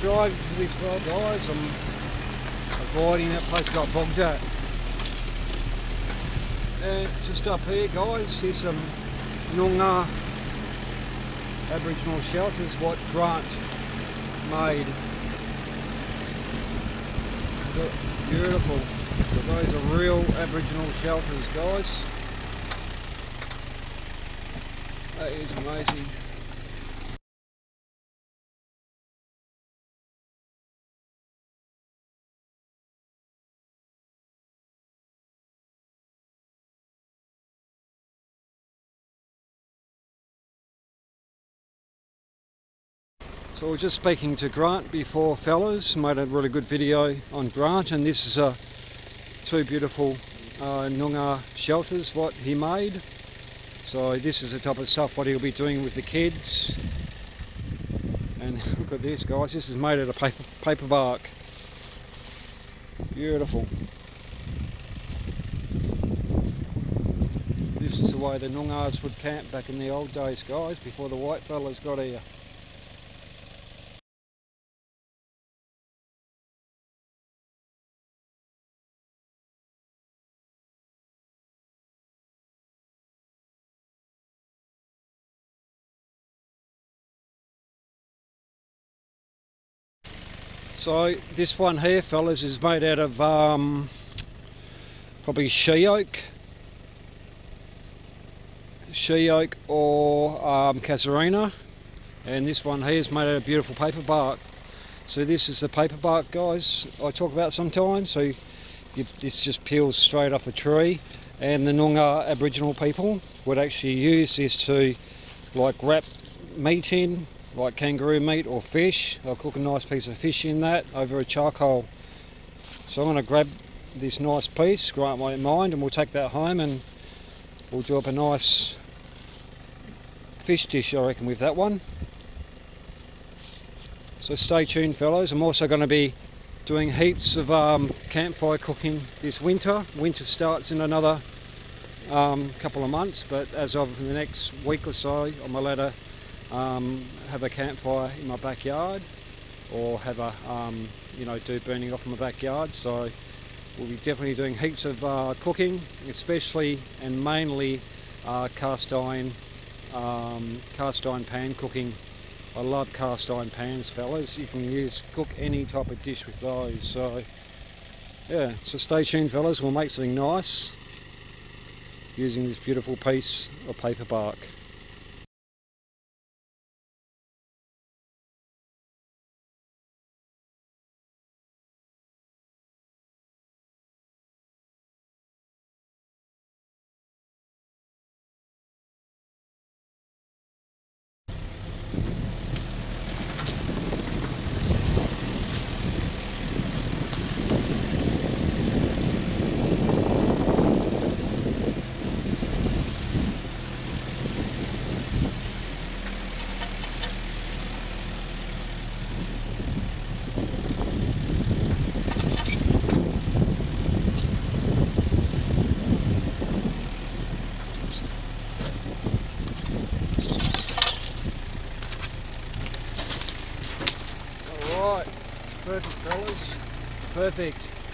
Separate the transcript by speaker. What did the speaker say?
Speaker 1: driving to this well, guys. I'm avoiding that place got bogged at. And just up here, guys, here's some Noongar Aboriginal shelters, what Grant made. Beautiful. So those are real Aboriginal shelters, guys. That is amazing. So we're just speaking to Grant before fellas, made a really good video on Grant and this is a two beautiful uh, Noongar shelters what he made. So this is the type of stuff what he'll be doing with the kids. And look at this guys, this is made out of paper, paper bark. Beautiful. This is the way the Noongars would camp back in the old days guys, before the white fellas got here. So this one here fellas is made out of um, probably she oak, she oak or um, casuarina. And this one here is made out of beautiful paper bark. So this is the paper bark guys I talk about sometimes. So you, this just peels straight off a tree. And the Noongar Aboriginal people would actually use this to like wrap meat in like kangaroo meat or fish. I'll cook a nice piece of fish in that over a charcoal. So I'm going to grab this nice piece, Grant won't mind, and we'll take that home and we'll do up a nice fish dish I reckon with that one. So stay tuned fellows, I'm also going to be doing heaps of um, campfire cooking this winter. Winter starts in another um, couple of months but as of the next week or so I'm allowed to um, have a campfire in my backyard or have a um, you know do burning off in my backyard. So we'll be definitely doing heaps of uh, cooking especially and mainly uh, cast iron um, cast iron pan cooking. I love cast iron pans fellas. You can use cook any type of dish with those. So yeah so stay tuned fellas. We'll make something nice using this beautiful piece of paper bark perfect fellas, perfect.